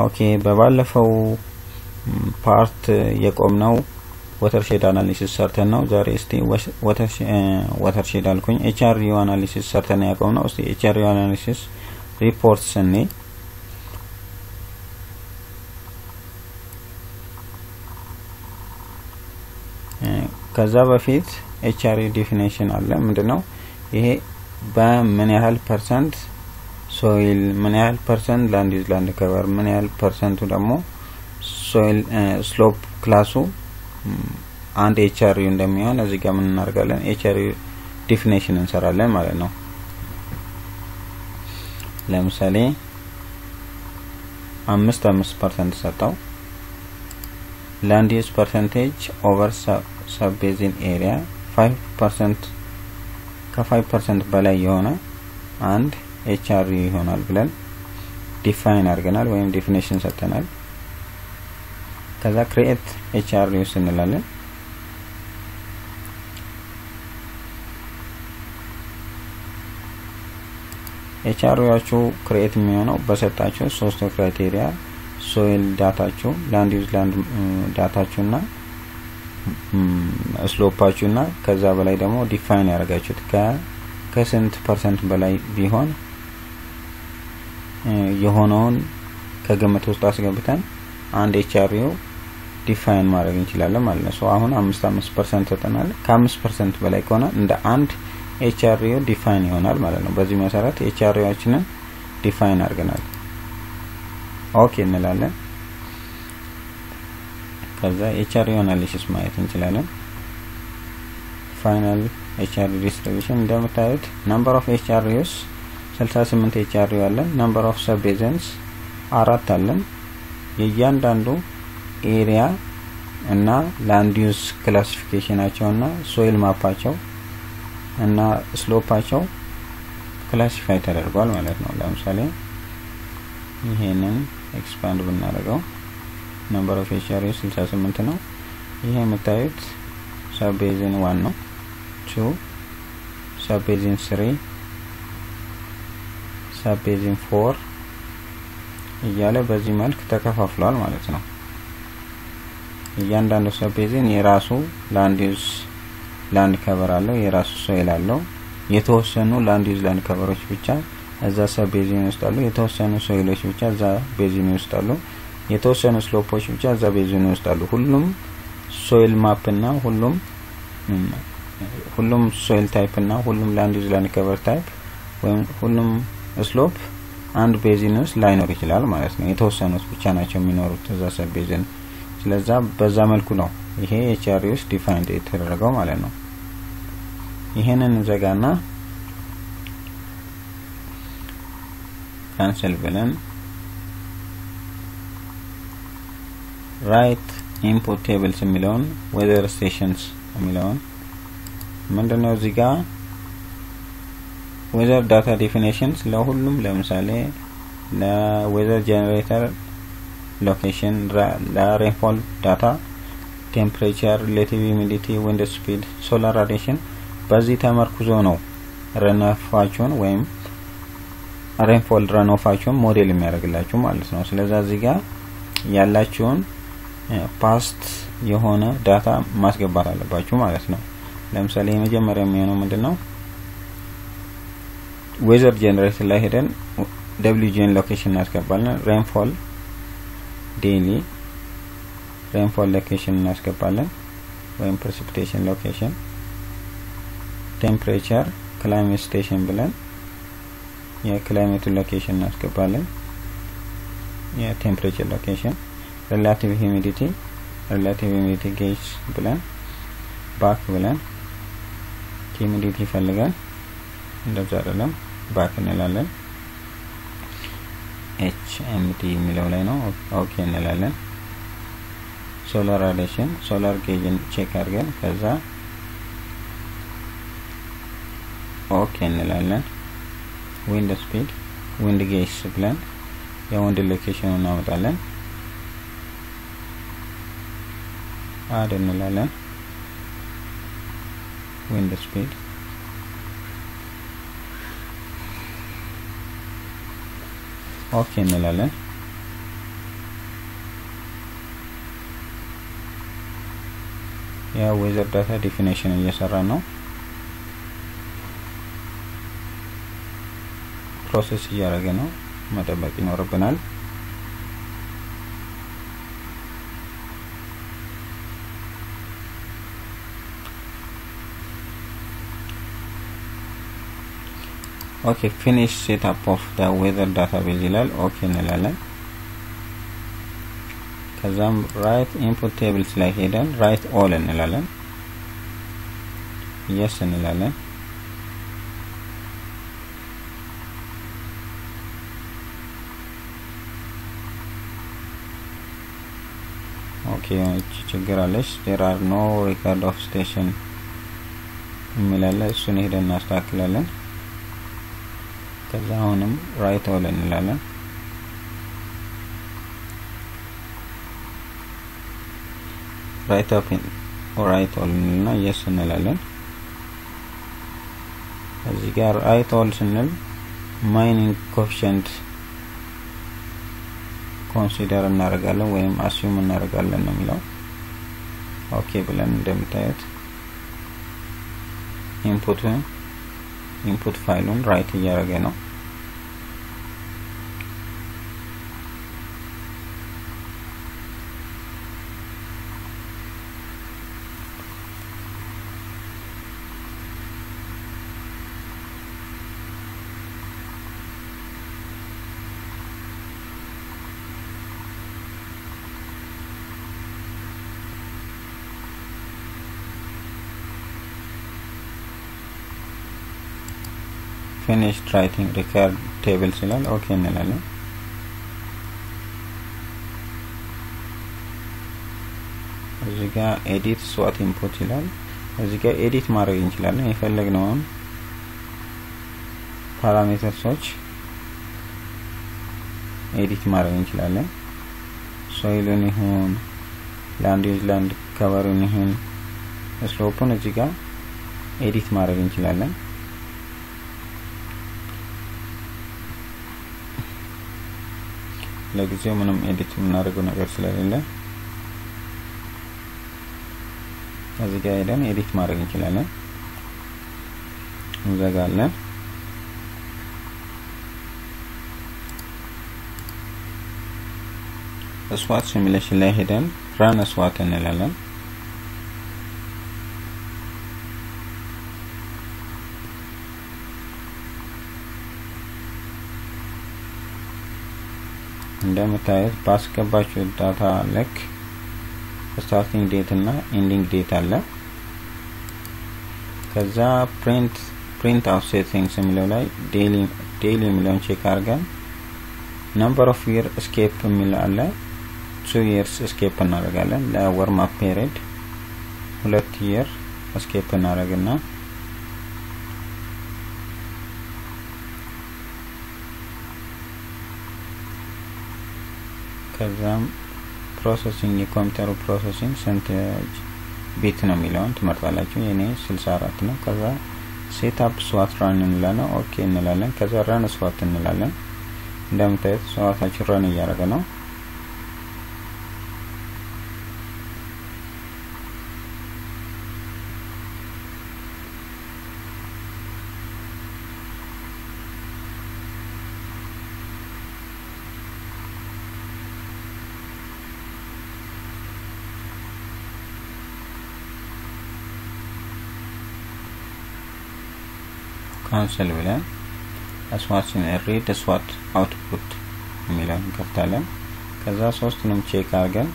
okay በባለፈው part የቆምነው watershed analysis ሰርተን ነው። ዛሬ እስቲ watershed አልኩኝ HRU analysis ሰርተን ያቆምነው። እስቲ HRU analysis report ስኔ ከዛ በፊት HRU definition አለ። ምንድነው ይሄ? በምን ያህል percent soil፣ ምን ያህል percent land use land cover፣ ምን ያህል percent ኡ ደግሞ soil slope class ኡ አንድ HRU እንደሚሆን እዚህ ጋር ምን እናደርጋለን? HRU definition እንሰራለን ማለት ነው። ለምሳሌ አምስት አምስት percent ሰጠው land use percentage over sub basin area five percent ከ five percent በላይ የሆነ አንድ HRU ይሆናል ብለን define አድርገናል ወይም definition ሰጥተናል። ከዛ create HRUs እንላለን። HRU ዎቹ create የሚሆነው በሰጣቸው ሶስት criteria soil data ችሁ፣ land use land slope ኣችሁ እና ከዛ በላይ ደግሞ define ያደረጋችሁት ከስንት percent በላይ ቢሆን የሆነውን ከግምት ውስጥ አስገብተን አንድ HRU define ማድረግ እንችላለን ማለት ነው። አሁን አምስት አምስት percent ሰጠናል። ከአምስት percent በላይ ከሆነ እንደ አንድ HRU define ይሆናል ማለት ነው። በዚህ መሰረት HRU ችንን define አድርገናል። okay እንላለን። ከዛ HRU analysis ማየት እንችላለን። final HRU distribution እንደምታዩት number of HRUs 68 HRU አለን። number of sub basins አራት አለን። የእያንዳንዱ area እና land use classification ኣቸው እና soil map ኣቸው እና slope ኣቸው classify ተደርጓል ማለት ነው። ለምሳሌ ይሄንን expand ብናደርገው number of HRU 68 ነው። ይሄ የምታዩት sub basin one ነው። two sub basin three basin four እያለ በዚህ መልክ ተከፋፍሏል ማለት ነው። እያንዳንዱ basin የራሱ land use land cover አለው፣ የራሱ soil አለው። የተወሰኑ land use land cover ኦች ብቻ እዛ sub basin ውስጥ አሉ። የተወሰኑ soil ኦች ብቻ እዛ basin ውስጥ አሉ። የተወሰኑ slope ኦች ብቻ እዛ basin ውስጥ አሉ። ሁሉም soil map እና ሁሉም ሁሉም soil type እና ሁሉም land use land cover type ወይም ሁሉም slope አንድ basin ውስጥ ላይኖር ይችላል ማለት ነው። የተወሰኑት ብቻ ናቸው የሚኖሩት እዛ sub basin። ስለዛ በዛ መልኩ ነው ይሄ HRU ውስጥ defined የተደረገው ማለት ነው። ይሄንን እንዘጋና cancel ብለን write input tables የሚለውን weather stations የሚለውን ምንድነው እዚህ ጋር weather data definitions ለሁሉም ለምሳሌ ለ weather generator location፣ ለ rainfall data፣ temperature፣ relative humidity፣ wind speed፣ solar radiation በዚህ ተመርኩዞ ነው runoff አችሁን ወይም rainfall runoff አችሁን model የሚያደርግላችሁ ማለት ነው። ስለዛ እዚህ ጋር ያላችሁን past የሆነ data ማስገባት አለባችሁ ማለት ነው። ለምሳሌ የመጀመሪያ የሚሆነው ምንድን ነው? weather generator ላይ ሄደን WGEN location እናስገባለን። rainfall daily rainfall location እናስገባለን ወይም precipitation location፣ temperature climate station ብለን የ climate ኡን location እናስገባለን። የ temperature location፣ relative humidity relative humidity gauge ብለን back ብለን humidity ፈልገን እንደዛ አይደለም back እንላለን። HMT የሚለው ላይ ነው። okay እንላለን። solar radiation solar gauge ን check አድርገን ከዛ okay እንላለን። wind speed wind gauge ብለን የ wind location ኡ እናመጣለን። add እንላለን። wind speed okay እንላለን። ያ weather data definition እየሰራን ነው። process እያደረገ ነው። መጠበቅ ይኖርብናል። okay finish setup of the weather database ይላል። okay እንላለን። ከዛም write input tables ላይ ሄደን write all እንላለን። yes እንላለን። okay እቺ ችግር አለች። there are no record of station የሚላለ እሱን ሄደን እናስተካክላለን። ከዛ አሁንም write all እንላለን። write up write all እንልና yes እንላለን። እዚህ ጋር write all ስንል Manning coefficient consider እናደርጋለን ወይም assume እናደርጋለን ነው የሚለው። ኦኬ ብለን እንደምታዩት ኢንፑቱን ኢንፑት ፋይሉን ራይት እያደረገ ነው። finished writing record tables ይላል። okay እንላለን። እዚህ ጋር edit SWAT input ይላል። እዚህ ጋር edit ማድረግ እንችላለን የፈለግነውን parameters ኦች edit ማድረግ እንችላለን። soil ኡን ይሁን land use land cover ኡን ይሁን slope ኡን እዚህ ጋር edit ማድረግ እንችላለን። ለጊዜው ምንም edit የምናደርገው ነገር ስለሌለ እዚህ ጋር ሄደን edit ማድረግ እንችላለን። እንዘጋለን። SWAT simulation ላይ ሄደን run SWAT እንላለን። እንደምታዩት ባስገባችሁ data ልክ starting date እና ending date አለ። ከዛ print print out settings የሚለው ላይ daily የሚለውን check አድርገን number of year skip የሚል አለ። two years skip እናደርጋለን። ለ warm up period ሁለት year skip እናደርግና ከዛም processing የኮምፒውተሩ processing ስንት bit ነው የሚለውን ትመርጣላችሁ። የኔ 64 ነው። ከዛ setup SWAT run እንላለን። okay እንላለን። ከዛ run SWAT እንላለን። እንደምታዩት SWAT ኣችን run እያደረገ ነው። cancel ብለን SWAT ን read SWAT output የሚለውን እንከፍታለን። ከዛ ሶስቱንም check አድርገን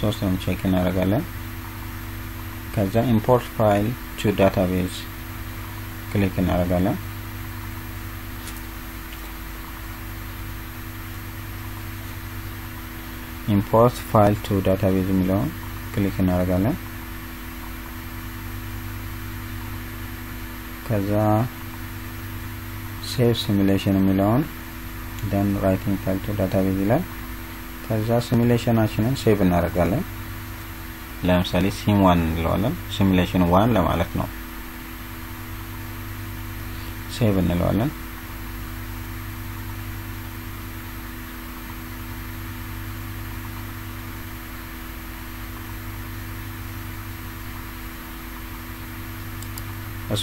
ሶስቱንም check እናደርጋለን። ከዛ import file to database click እናደርጋለን። import file to database የሚለውን click እናደርጋለን። ከዛ save simulation የሚለውን done writing file to database ይላል። ከዛ simulation ኣችንን save እናደርጋለን። ለምሳሌ sim one እንለዋለን። simulation one ለማለት ነው። save እንለዋለን።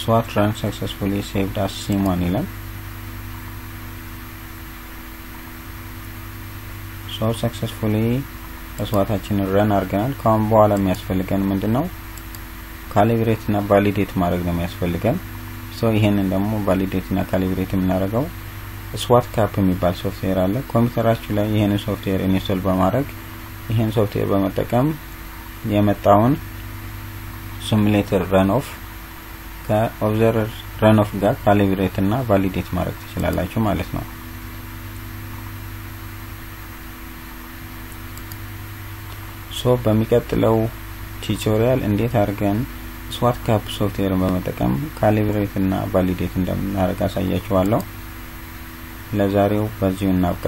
SWAT run successfully saved as sim one ይላል። so successfully SWAT ኣችንን run አድርገናል። ከአሁን በኋላ የሚያስፈልገን ምንድን ነው? calibrate እና validate ማድረግ ነው የሚያስፈልገን። so ይሄንን ደግሞ validate እና calibrate የምናደርገው SWAT-CUP የሚባል ሶፍትዌር አለ። ኮምፒውተራችሁ ላይ ይሄንን software install በማድረግ ይሄን ሶፍትዌር በመጠቀም የመጣውን simulated runoff ከ observed runoff ጋር calibrate እና validate ማድረግ ትችላላችሁ ማለት ነው። so በሚቀጥለው tutorial እንዴት አድርገን SWAT-CUP ሶፍትዌርን በመጠቀም calibrate እና validate እንደምናደርግ አሳያችኋለሁ። ለዛሬው በዚሁ እናብቃ።